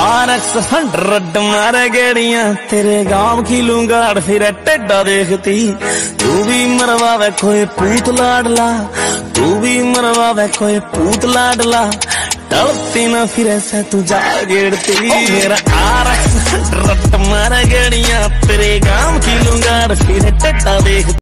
are x hundred मारे गेड़िया तेरे गाँव की लूंगाड़ फिर टेडा देखती तू भी मरवा वे कोई पूत लाडला तू भी मरवा वे कोई पूत लाडला टलती ना फिर ऐसे तू जा गिरती मेरा आर एक्स हंड्रेड मारे गेड़िया तेरे गाँव की लूंगाड़ फिर टेडा देखती